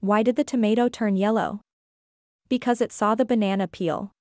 Why did the tomato turn yellow? Because it saw the banana peel.